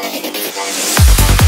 Bye.